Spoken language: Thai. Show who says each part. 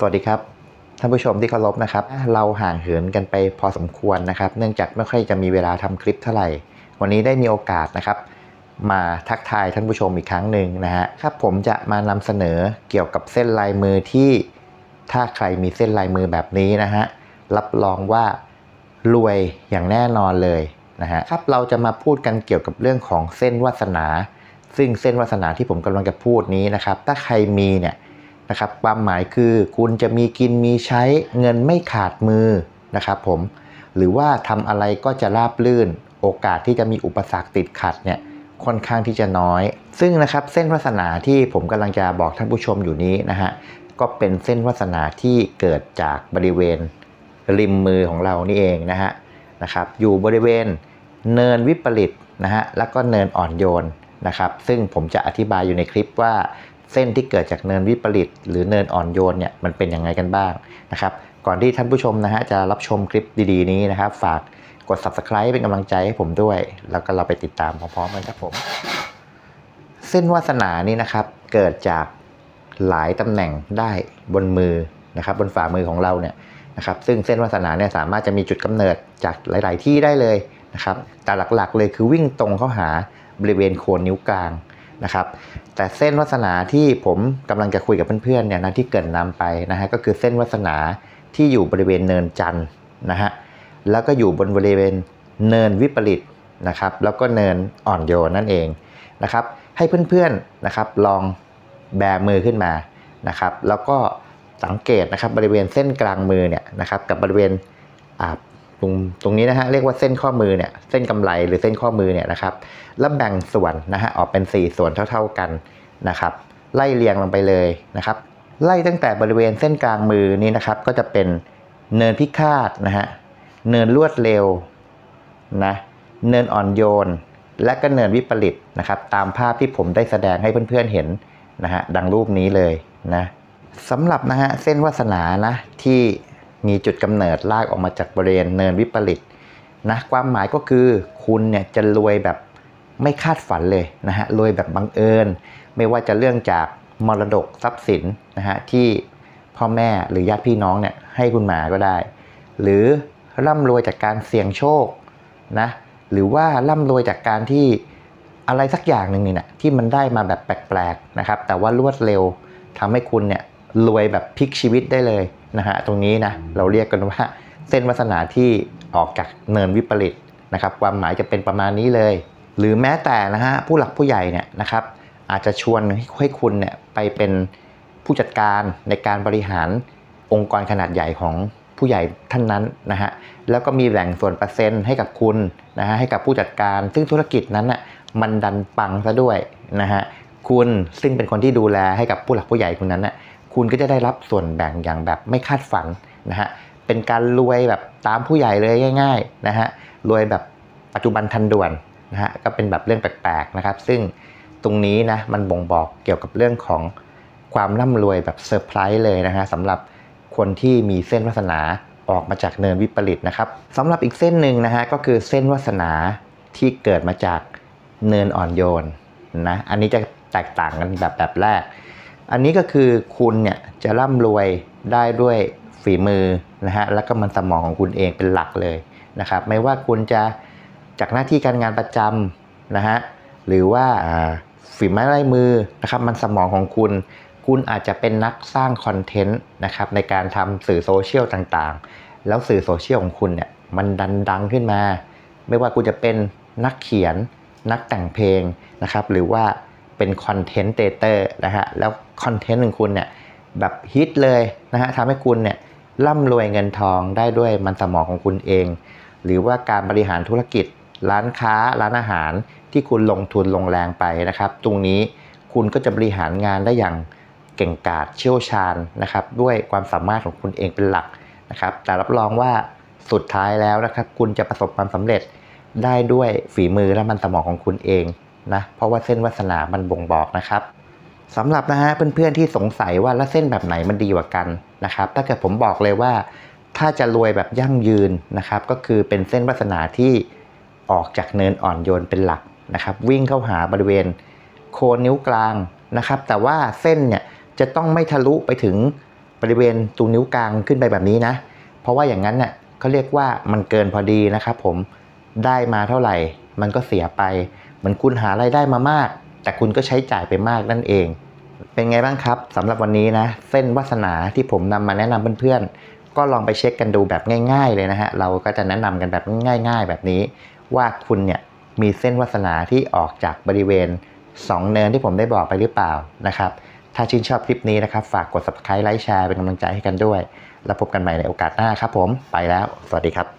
Speaker 1: สวัสดีครับท่านผู้ชมที่เคารพนะครับ เราห่างเหินกันไปพอสมควรนะครับ เนื่องจากไม่ค่อยจะมีเวลาทำคลิปเท่าไหร่ วันนี้ได้มีโอกาสนะครับ มาทักทายท่านผู้ชมอีกครั้งหนึ่งนะฮะครับผมจะมานำเสนอเกี่ยวกับเส้นลายมือที่ถ้าใครมีเส้นลายมือแบบนี้นะฮะรับรองว่ารวยอย่างแน่นอนเลยนะฮะครับเราจะมาพูดกันเกี่ยวกับเรื่องของเส้นวาสนา ซึ่งเส้นวาสนาที่ผมกำลังจะพูดนี้นะครับ ถ้าใครมีเนี่ย นะครับความหมายคือคุณจะมีกินมีใช้เงินไม่ขาดมือนะครับผมหรือว่าทำอะไรก็จะราบลื่นโอกาสที่จะมีอุปสรรคติดขัดเนี่ยค่อนข้างที่จะน้อย ซึ่งนะครับเส้นวาสนาที่ผมกำลังจะบอกท่านผู้ชมอยู่นี้นะฮะก็เป็นเส้นวาสนาที่เกิดจากบริเวณริมมือของเรานี่เองนะฮะนะครับอยู่บริเวณเนินวิปริตนะฮะแล้วก็เนินอ่อนโยนนะครับซึ่งผมจะอธิบายอยู่ในคลิปว่า เส้นที่เกิดจากเนินวิปริตหรือเนินอ่อนโยนเนี่ยมันเป็นยังไงกันบ้างนะครับก่อนที่ท่านผู้ชมนะฮะจะรับชมคลิปดีๆนี้นะครับ ฝากกด subscribe เป็นกำลังใจให้ผมด้วย แล้วก็เราไปติดตามพร้อมๆกันครับผม เส้นวาสนานี่นะครับเกิดจากหลายตำแหน่งได้บนมือนะครับ บนฝ่ามือของเราเนี่ยนะครับ ซึ่งเส้นวาสนาเนี่ยสามารถจะมีจุดกำเนิดจากหลาย ๆ ที่ได้เลยนะครับ แต่หลักๆเลยคือวิ่งตรงเข้าหาบริเวณโคนนิ้วกลาง นะครับแต่เส้นวาสนาที่ผมกำลังจะคุยกับเพื่อนๆเนี่ยนะที่เกิดนำไปนะฮะก็คือเส้นวาสนาที่อยู่บริเวณเนินจันทร์นะฮะแล้วก็อยู่บนบริเวณเนินวิปริตนะครับแล้วก็เนินอ่อนโยนนั่นเองนะครับให้เพื่อนๆนะครับลองแบมือขึ้นมานะครับแล้วก็สังเกตนะครับบริเวณเส้นกลางมือเนี่ยนะครับกับบริเวณอ่า ตรงตรงนี้นะฮะเรียกว่าเส้นข้อมือเนี่ยเส้นกำไลหรือเส้นข้อมือเนี่ยนะครับแล้วแบ่งส่วนนะฮะออกเป็น 4 ส่วนเท่า ๆกันนะครับ ไล่เรียงลงไปเลยนะครับ ไล่ตั้งแต่บริเวณเส้นกลางมือนี้นะครับ ก็จะเป็นเนินพิฆาตนะฮะเนินรวดเร็วนะเนินอ่อนโยน และก็เนินวิปริตนะครับ ตามภาพที่ผมได้แสดงให้เพื่อนๆเห็นนะฮะดังรูปนี้เลยนะสำหรับนะฮะเส้นวาสนานะที่ มีจุดกำเนิดลากออกมาจากบริเวณเนินวิปริตนะความหมายก็คือคุณเนี่ยจะรวยแบบไม่คาดฝันเลยนะฮะรวยแบบบังเอิญ ไม่ว่าจะเรื่องจากมรดกทรัพย์สินนะฮะที่พ่อแม่หรือญาติพี่น้องเนี่ยให้คุณมาก็ได้ หรือร่ำรวยจากการเสี่ยงโชคนะหรือว่าร่ำรวยจากการที่อะไรสักอย่างหนึ่งนี่นะที่มันได้มาแบบแปลกๆนะครับแต่ว่ารวดเร็วทำให้คุณเนี่ย รวยแบบพลิกชีวิตได้เลยนะฮะตรงนี้นะเราเรียกกันว่าเส้นวาสนาที่ออกจากเนินวิปริตนะครับความหมายจะเป็นประมาณนี้เลย หรือแม้แต่นะฮะผู้หลักผู้ใหญ่เนี่ยนะครับอาจจะชวนให้คุณเนี่ยไปเป็นผู้จัดการในการบริหารองค์กรขนาดใหญ่ของผู้ใหญ่ท่านนั้นนะฮะแล้วก็มีแบ่งส่วนเปอร์เซ็นต์ให้กับคุณนะฮะให้กับผู้จัดการ ซึ่งธุรกิจนั้นน่ะมันดันปังซะด้วยนะฮะคุณซึ่งเป็นคนที่ดูแลให้กับผู้หลักผู้ใหญ่คนนั้นน่ะ คุณก็จะได้รับส่วนแบ่งอย่างแบบไม่คาดฝันนะฮะเป็นการรวยแบบตามผู้ใหญ่เลยง่าย ๆนะฮะรวยแบบปัจจุบันทันด่วนนะฮะก็เป็นแบบเรื่องแปลกๆนะครับ ซึ่งตรงนี้นะมันบ่งบอกเกี่ยวกับเรื่องของความร่ำรวยแบบเซอร์ไพรส์เลยนะฮะสำหรับคนที่มีเส้นวาสนาออกมาจากเนินวิปริตนะครับสำหรับอีกเส้นหนึ่งนะฮะก็คือเส้นวาสนาที่เกิดมาจากเนินอ่อนโยนนะอันนี้จะแตกต่างกันแบบแบบแรก อันนี้ก็คือคุณเนี่ยจะร่ำรวยได้ด้วยฝีมือนะฮะแล้วก็มันสมองของคุณเองเป็นหลักเลยนะครับ ไม่ว่าคุณจะจากหน้าที่การงานประจำนะฮะหรือว่าฝีไม้ลายมือนะครับมันสมองของคุณ คุณอาจจะเป็นนักสร้างคอนเทนต์นะครับในการทำสื่อโซเชียลต่างๆ แล้วสื่อโซเชียลของคุณเนี่ยมันดันดังขึ้นมา ไม่ว่าคุณจะเป็นนักเขียนนักแต่งเพลงนะครับ หรือว่า เป็น content creator นะฮะแล้ว content ของคุณเนี่ยแบบฮิตเลยนะฮะทำให้คุณเนี่ยร่ำรวยเงินทองได้ด้วยมันสมองของคุณเอง หรือว่าการบริหารธุรกิจ ร้านค้าร้านอาหารที่คุณลงทุนลงแรงไปนะครับ ตรงนี้คุณก็จะบริหารงานได้อย่างเก่งกาจเชี่ยวชาญนะครับ ด้วยความสามารถของคุณเองเป็นหลักนะครับ แต่รับรองว่าสุดท้ายแล้วนะครับ คุณจะประสบความสำเร็จได้ด้วยฝีมือและมันสมองของคุณเอง นะเพราะว่าเส้นวาสนามันบ่งบอกนะครับสำหรับนะฮะเพื่อนๆที่สงสัยว่าแล้วเส้นแบบไหนมันดีกว่ากันนะครับ ถ้าเกิดผมบอกเลยว่า ถ้าจะรวยแบบยั่งยืนนะครับ ก็คือเป็นเส้นวาสนาที่ออกจากเนินอ่อนโยนเป็นหลักนะครับ วิ่งเข้าหาบริเวณโคนนิ้วกลางนะครับ แต่ว่าเส้นเนี่ยจะต้องไม่ทะลุไปถึงบริเวณตรงนิ้วกลางขึ้นไปแบบนี้นะ เพราะว่าอย่างนั้นเนี่ยเขาเรียกว่ามันเกินพอดีนะครับ ผมได้มาเท่าไหร่ มันก็เสียไป เหมือนคุณหารายได้มามาก แต่คุณก็ใช้จ่ายไปมากนั่นเอง เป็นไงบ้างครับสำหรับวันนี้นะ เส้นวาสนาที่ผมนำมาแนะนำเพื่อนๆ ก็ลองไปเช็คกันดูแบบง่าย ๆ เลยนะฮะ เราก็จะแนะนำกันแบบง่าย ๆ แบบนี้ ว่าคุณเนี่ยมีเส้นวาสนาที่ออกจากบริเวณ 2 เนินที่ผมได้บอกไปหรือเปล่านะครับ ถ้าชื่นชอบคลิปนี้นะครับ ฝากกด subscribe ไลค์แชร์เป็นกำลังใจให้กันด้วย แล้วพบกันใหม่ในโอกาสหน้าครับผม ไปแล้ว สวัสดีครับ